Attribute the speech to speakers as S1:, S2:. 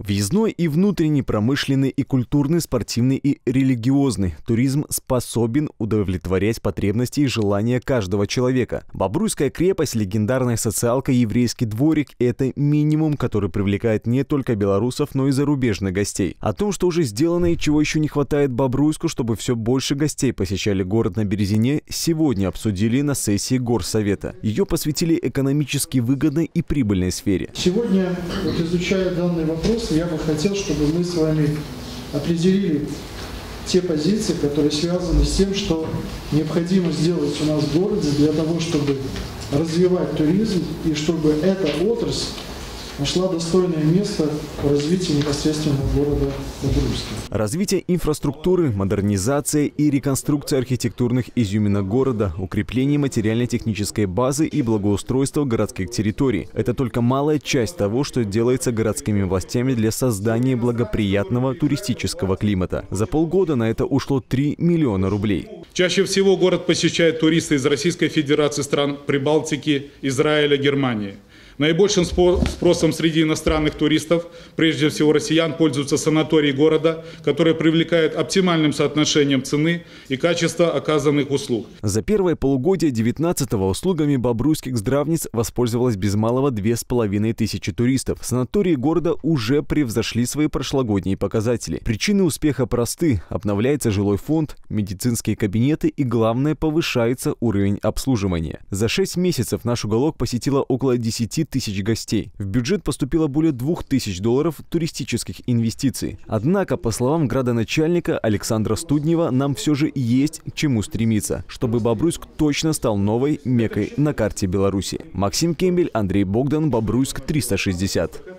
S1: Въездной и внутренний, промышленный и культурный, спортивный и религиозный туризм способен удовлетворять потребности и желания каждого человека. Бобруйская крепость, легендарная социалка, еврейский дворик – это минимум, который привлекает не только белорусов, но и зарубежных гостей. О том, что уже сделано и чего еще не хватает Бобруйску, чтобы все больше гостей посещали город на Березине, сегодня обсудили на сессии Горсовета. Ее посвятили экономически выгодной и прибыльной сфере.
S2: Сегодня, вот изучая данный вопрос, я бы хотел, чтобы мы с вами определили те позиции, которые связаны с тем, что необходимо сделать у нас в городе для того, чтобы развивать туризм и чтобы эта отрасль нашла достойное место в развитии непосредственно города Бобруйска.
S1: Развитие инфраструктуры, модернизация и реконструкция архитектурных изюминок города, укрепление материально-технической базы и благоустройство городских территорий – это только малая часть того, что делается городскими властями для создания благоприятного туристического климата. За полгода на это ушло 3 миллиона рублей.
S3: Чаще всего город посещают туристы из Российской Федерации, стран Прибалтики, Израиля, Германии – Наибольшим спросом среди иностранных туристов, прежде всего россиян, пользуются санатории города, которые привлекают оптимальным соотношением цены и качества оказанных услуг.
S1: За первое полугодие 19-го услугами бобруйских здравниц воспользовалось без малого две с половиной тысячи туристов. Санатории города уже превзошли свои прошлогодние показатели. Причины успеха просты. Обновляется жилой фонд, медицинские кабинеты и, главное, повышается уровень обслуживания. За 6 месяцев наш уголок посетило около 10 тысяч гостей. В бюджет поступило более 2000 долларов туристических инвестиций. Однако, по словам градоначальника Александра Студнева, нам все же есть к чему стремиться, чтобы Бобруйск точно стал новой мекой на карте Беларуси. Максим Кембель, Андрей Богдан, Бобруйск 360.